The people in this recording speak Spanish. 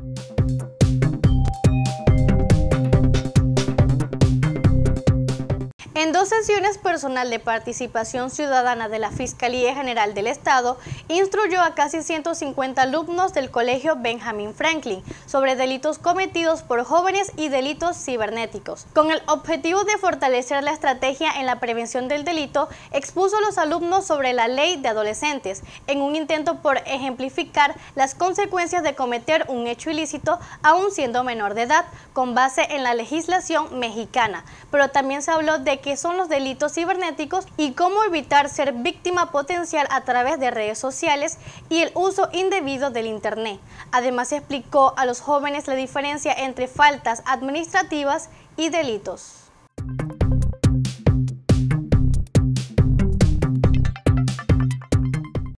En sesiones, personal de participación ciudadana de la Fiscalía General del Estado instruyó a casi 150 alumnos del Colegio Benjamin Franklin sobre delitos cometidos por jóvenes y delitos cibernéticos. Con el objetivo de fortalecer la estrategia en la prevención del delito, expuso a los alumnos sobre la ley de adolescentes, en un intento por ejemplificar las consecuencias de cometer un hecho ilícito aún siendo menor de edad, con base en la legislación mexicana. Pero también se habló de que son los delitos cibernéticos y cómo evitar ser víctima potencial a través de redes sociales y el uso indebido del Internet. Además explicó a los jóvenes la diferencia entre faltas administrativas y delitos.